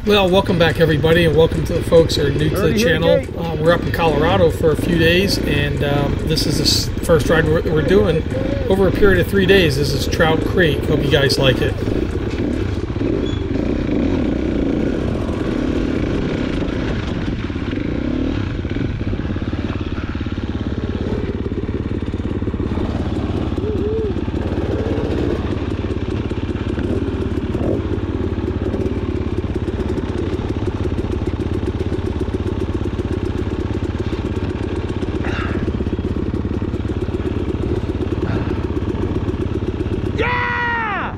Well, welcome back, everybody, and welcome to the folks who are new to the Already hit the channel. Uh, we're up in Colorado for a few days, and um, this is the first ride we're, we're doing over a period of three days. This is Trout Creek. Hope you guys like it. Yeah!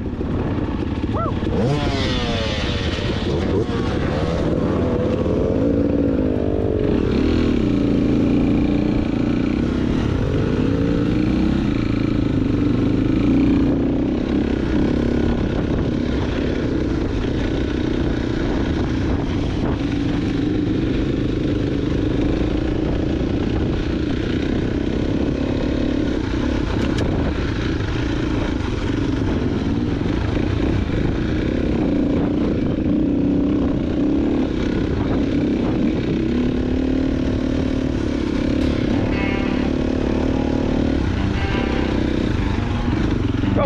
Got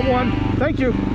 one. Thank you.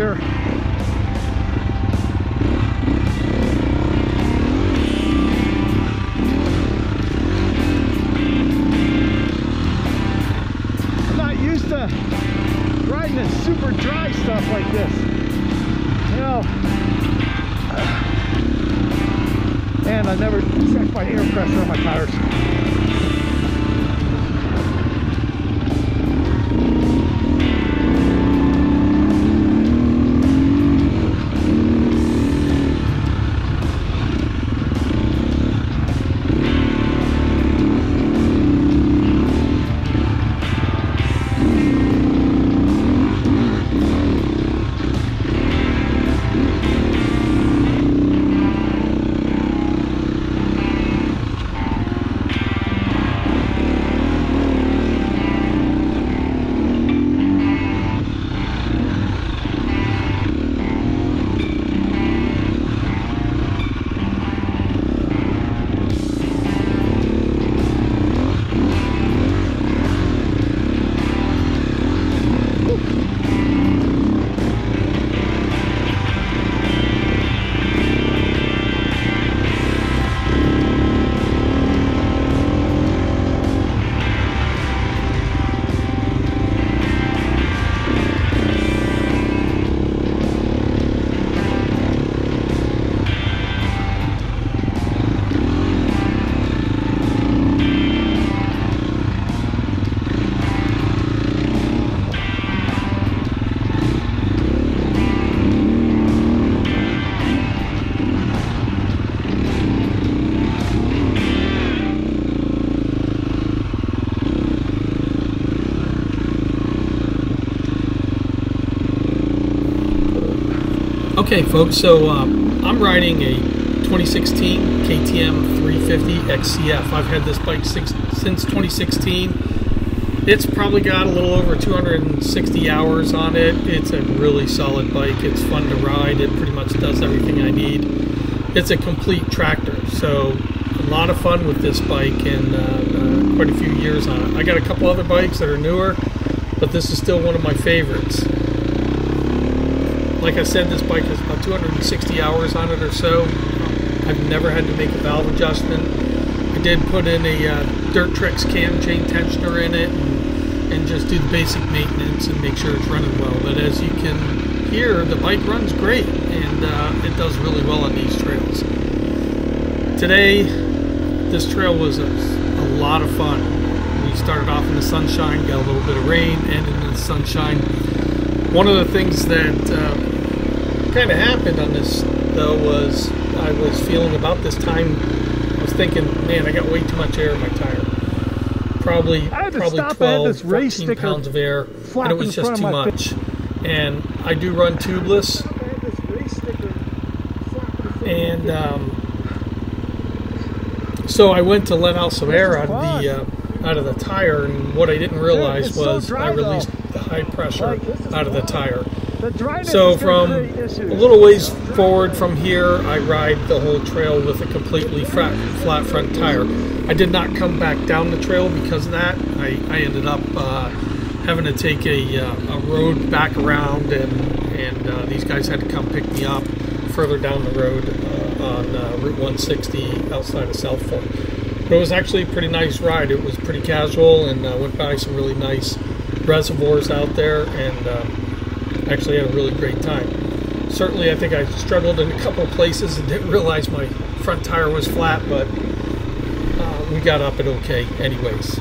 Here. Okay, folks, so um, I'm riding a 2016 KTM 350 XCF. I've had this bike six, since 2016. It's probably got a little over 260 hours on it. It's a really solid bike. It's fun to ride. It pretty much does everything I need. It's a complete tractor, so a lot of fun with this bike and uh, uh, quite a few years on it. I got a couple other bikes that are newer, but this is still one of my favorites. Like I said, this bike has about 260 hours on it or so. I've never had to make a valve adjustment. I did put in a uh, Dirt Tricks cam chain tensioner in it and, and just do the basic maintenance and make sure it's running well. But as you can hear, the bike runs great and uh, it does really well on these trails. Today, this trail was a, a lot of fun. We started off in the sunshine, got a little bit of rain, and in the sunshine. One of the things that uh, kind of happened on this, though, was I was feeling about this time. I was thinking, man, I got way too much air in my tire. Probably, I had to probably stop. 12, this race 14 pounds of air, and it was just too of my much. And I do run tubeless, and um, so I went to let out some air out of the uh, out of the tire, and what I didn't realize it's was dry, I released though. the high pressure Like, out of the fun. tire. So from a little ways forward from here, I ride the whole trail with a completely flat, flat front tire. I did not come back down the trail because of that. I, I ended up uh, having to take a, uh, a road back around, and and uh, these guys had to come pick me up further down the road uh, on uh, Route 160 outside of South Fork. But it was actually a pretty nice ride. It was pretty casual, and uh, went by some really nice reservoirs out there, and. Actually had a really great time. Certainly, I think I struggled in a couple places and didn't realize my front tire was flat, but uh, we got up it okay, anyways.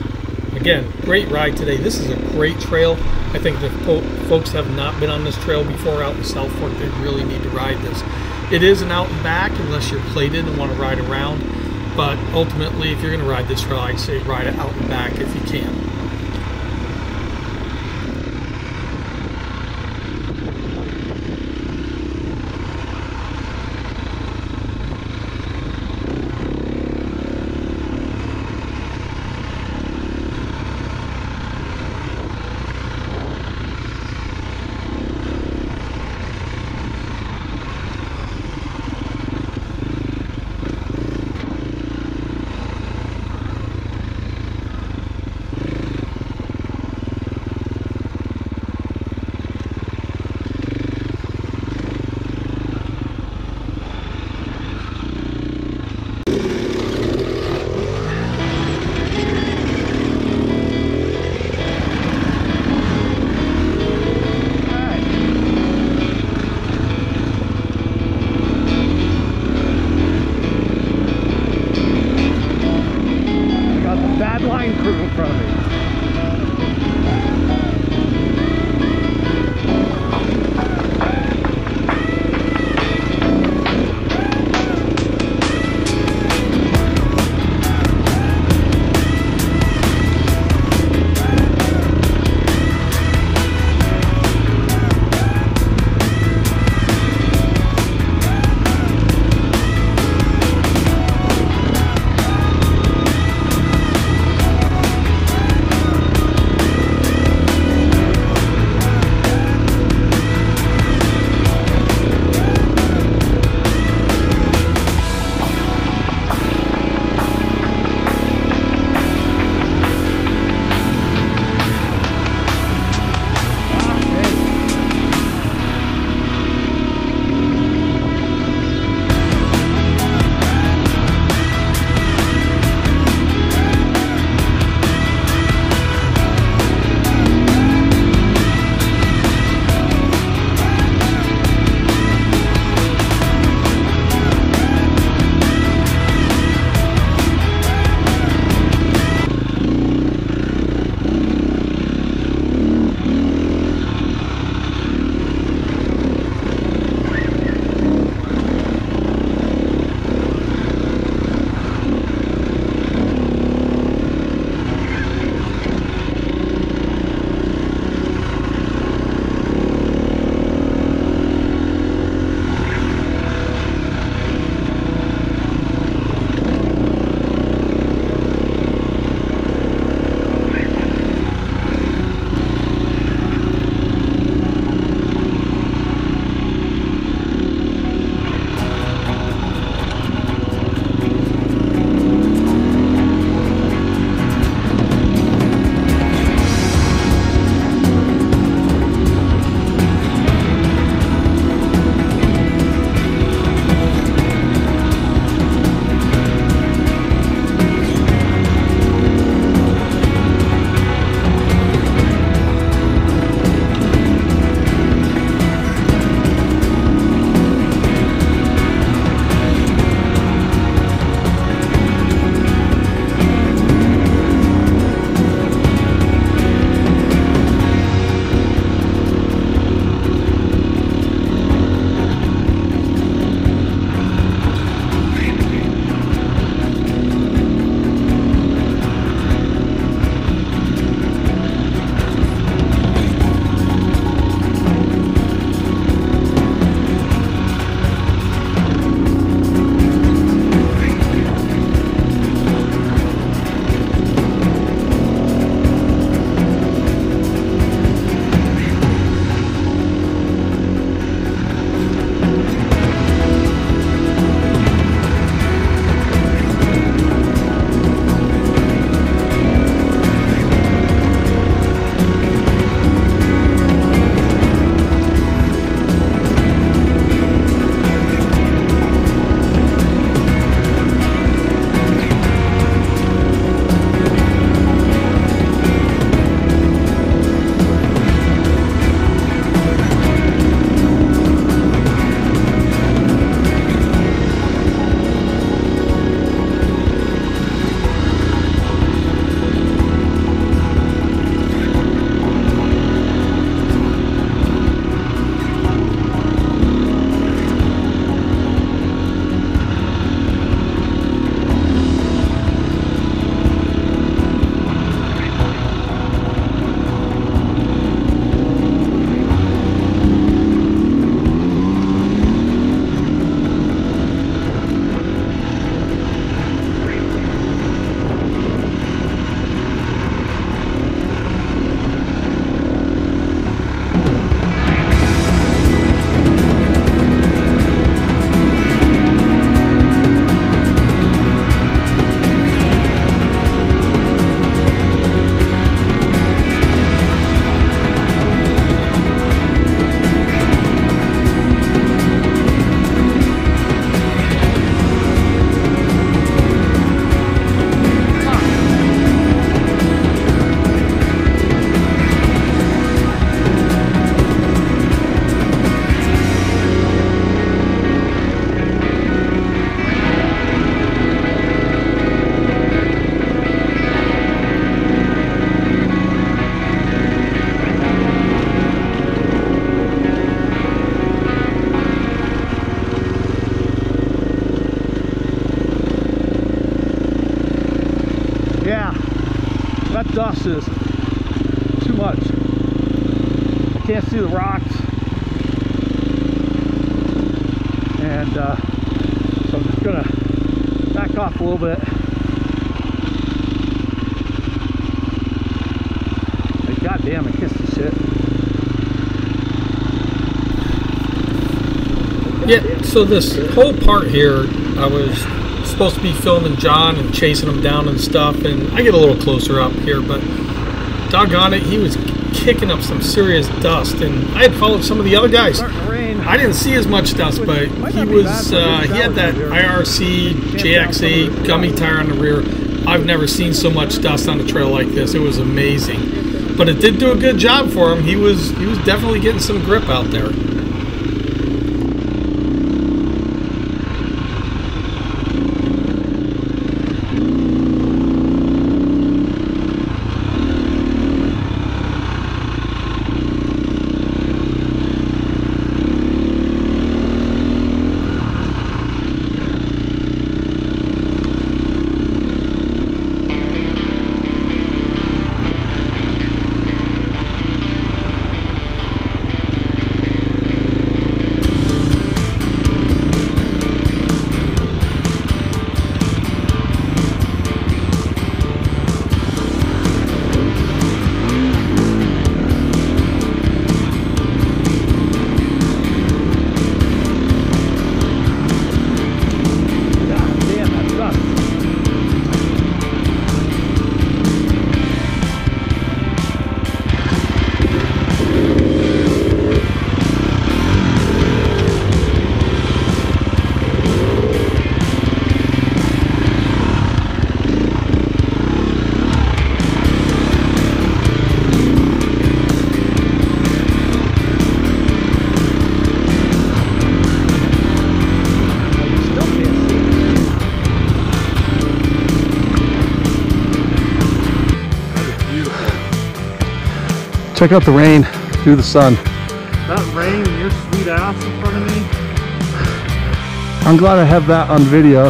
Again, great ride today. This is a great trail. I think po- folks have not been on this trail before out in South Fork, they really need to ride this. It is an out and back unless you're plated and want to ride around, but ultimately, if you're going to ride this trail, I'd say ride it out and back if you can. And uh, so I'm just gonna back off a little bit. Like, God damn, I kissed the shit. Yeah, so this whole part here, I was supposed to be filming John and chasing him down and stuff, and I get a little closer up here, but doggone it, he was kicking up some serious dust, and I had followed some of the other guys. Starting to rain. I didn't see as much dust, but he was uh, he had that IRC JX8 gummy tire on the rear. I've never seen so much dust on a trail like this. It was amazing. But it did do a good job for him. He was he was definitely getting some grip out there. Check out the rain through the sun. That rain and your sweet ass in front of me, I'm glad I have that on video.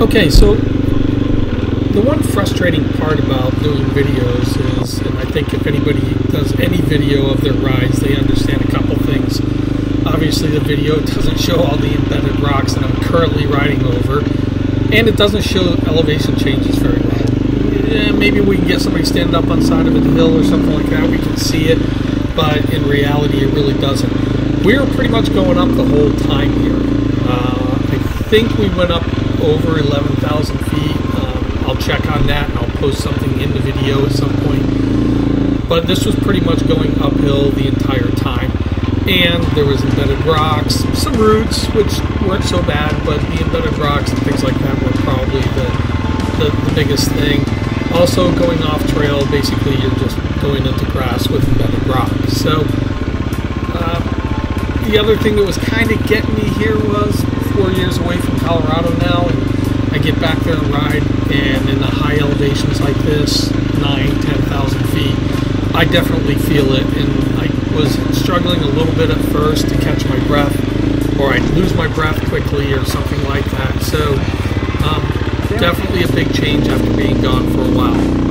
Okay, so the one frustrating part about doing videos is, and I think if anybody does any video of their rides, they understand a couple things. Obviously, the video doesn't show all the embedded rocks that I'm currently riding over, and it doesn't show elevation changes very well. Yeah, maybe we can get somebody standing up on side of a hill or something like that, we can see it, but in reality, it really doesn't. We're pretty much going up the whole time here. Uh, I think we went up over 11,000 feet. Um, I'll check on that and I'll post something in the video at some point. But this was pretty much going uphill the entire time. And there was embedded rocks, some roots, which weren't so bad, but the embedded rocks and things like that were probably the, the, the biggest thing. Also, going off trail, basically you're just going into grass with embedded rocks. So, uh, the other thing that was kind of getting me here was four years away from Colorado now, and I get back there and ride, and in the high elevations like this, nine, ten thousand feet, I definitely feel it, and I was struggling a little bit at first to catch my breath, or I'd lose my breath quickly, or something like that. So, um, definitely a big change after being gone for a while.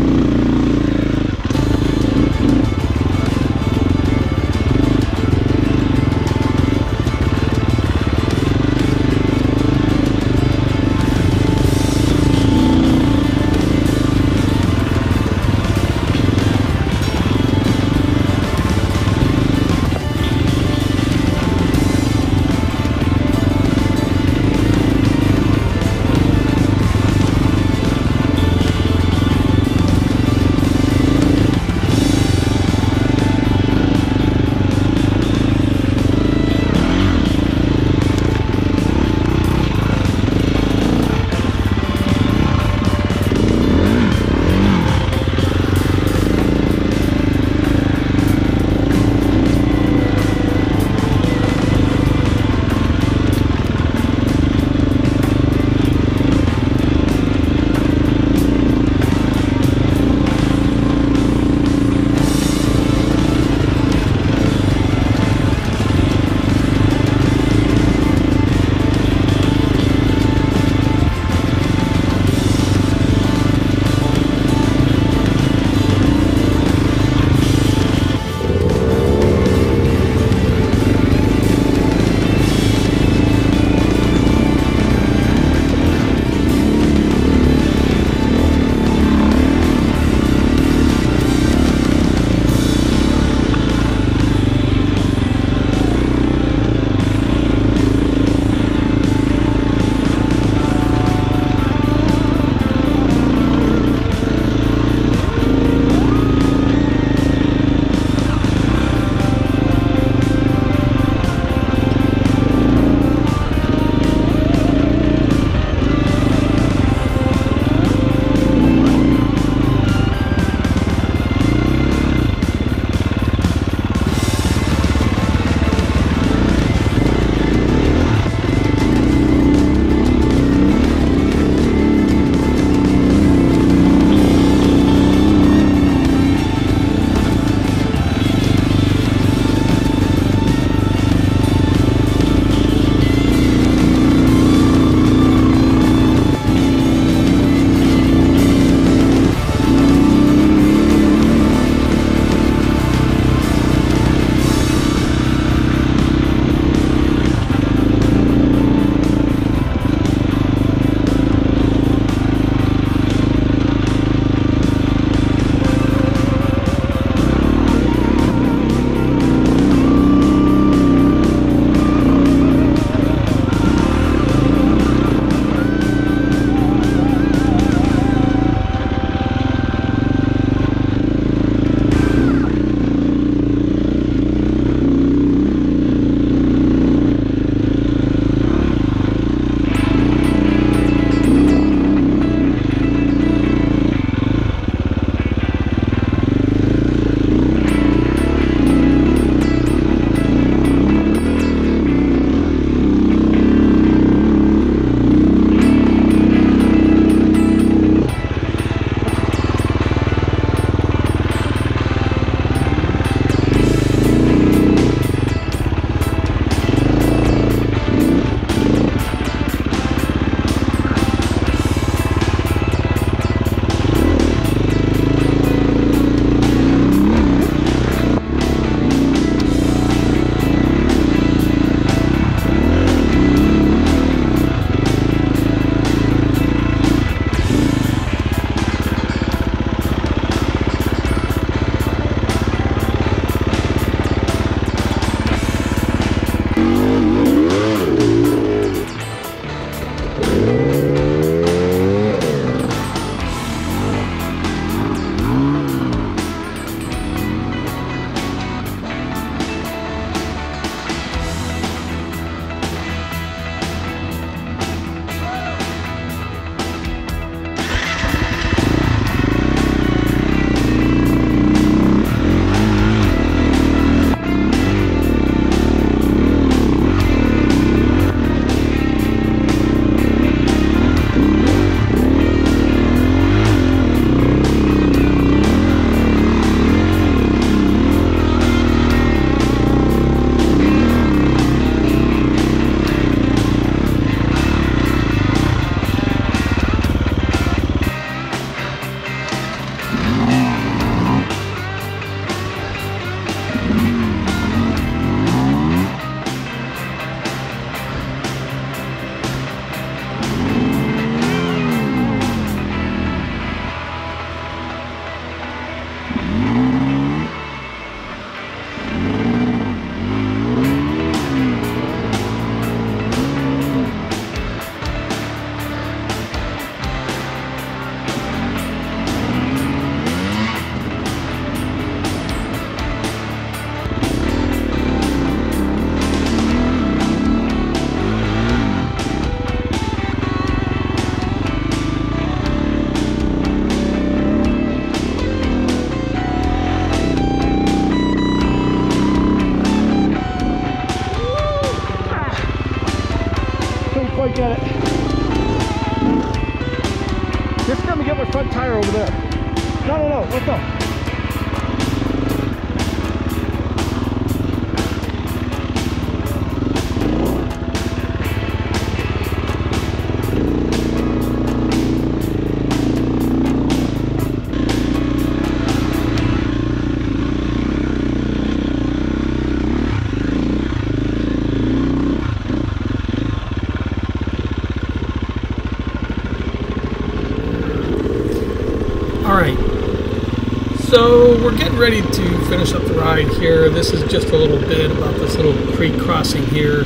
Getting ready to finish up the ride here. This is just a little bit about this little creek crossing here.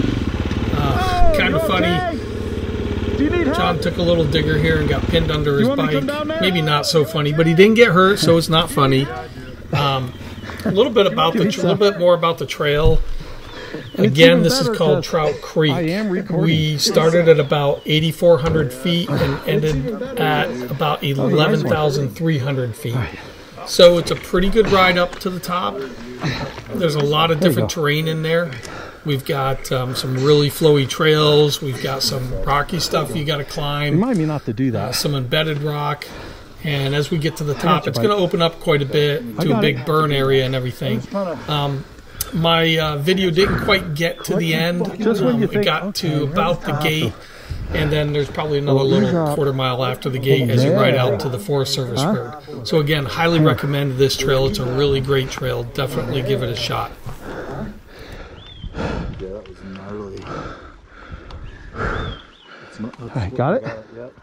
Uh, Oh, kind of funny. okay? Do you need help? John took a little digger here and got pinned under his want me to come bike. Maybe not so funny, but he didn't get hurt, so it's not funny. Um, a little bit about the, a little bit more about the trail. Again, this is called Trout Creek. I am recording. We started at about 8,400 feet and ended at about 11,300 feet. So it's a pretty good ride up to the top. There's a lot of different terrain in there. We've got um, some really flowy trails. We've got some rocky stuff you got to climb Remind me not to do uh, that. some embedded rock. And as we get to the top, it's going to open up quite a bit to a big it. burn area and everything. Um, my uh, video didn't quite get to the end. Just when Um, it got to about the the gate, and then there's probably another Well, little these quarter mile after the gate oh, as you ride out to the Forest Service road. So again, highly hmm. recommend this trail. It's a really great trail. Definitely give it a shot. Yeah, that was gnarly. It's not, All right, got it? Yep.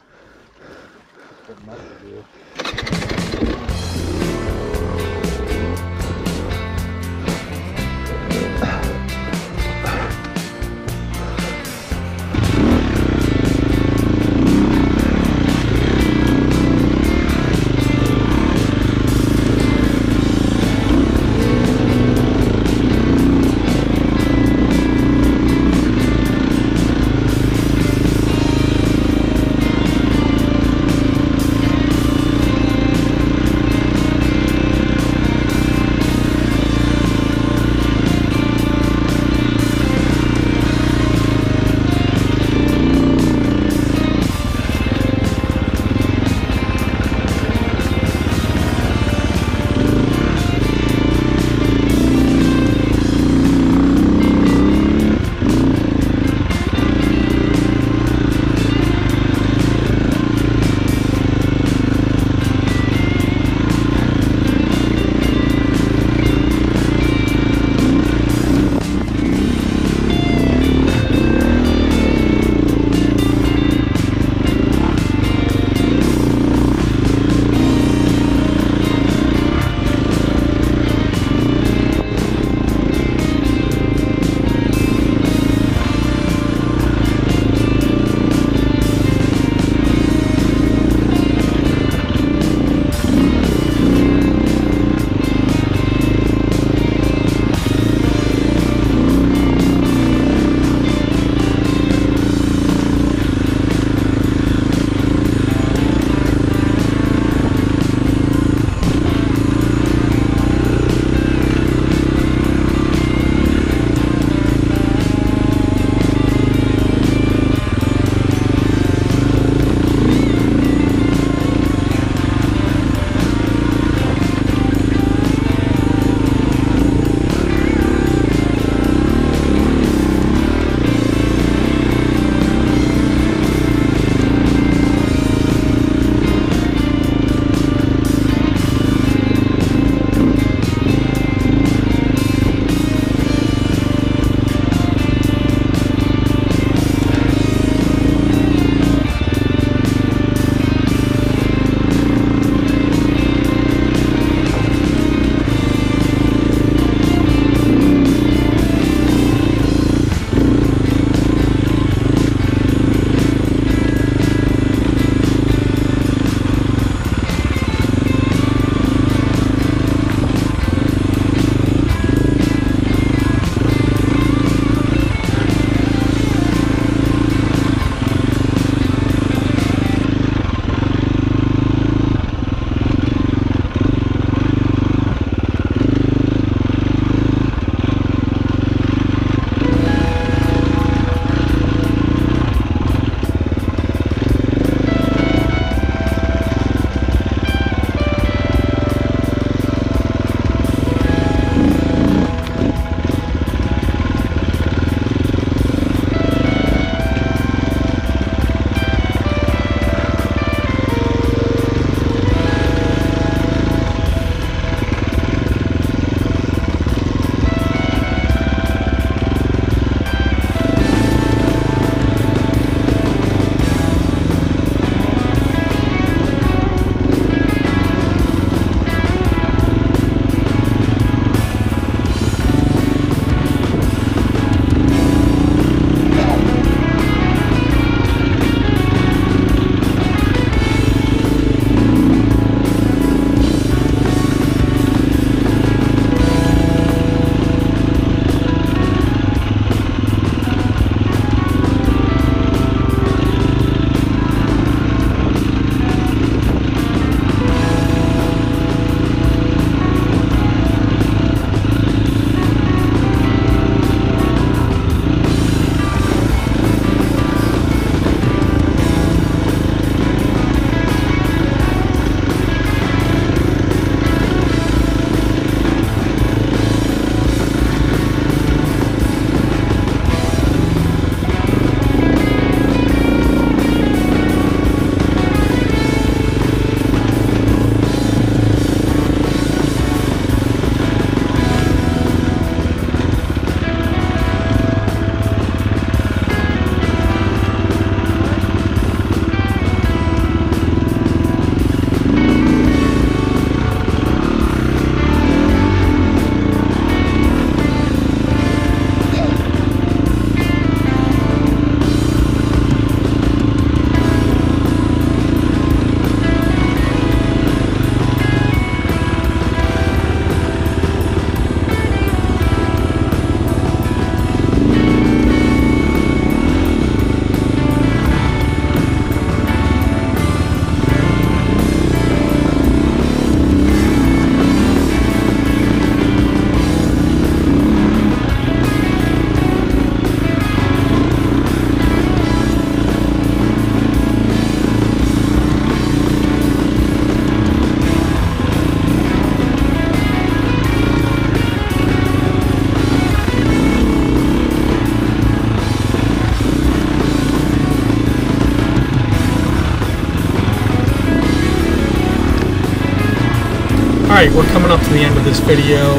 Alright, we're coming up to the end of this video.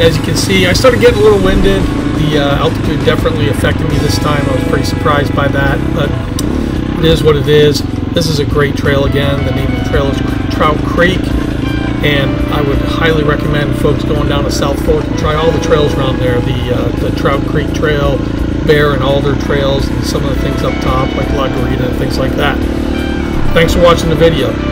As you can see, I started getting a little winded. The uh, altitude definitely affected me this time. I was pretty surprised by that, but it is what it is. This is a great trail again. The name of the trail is Trout Creek, and I would highly recommend folks going down to South Fork and try all the trails around there. The, uh, the Trout Creek Trail, Bear and Alder trails, and some of the things up top like La Garita and things like that. Thanks for watching the video.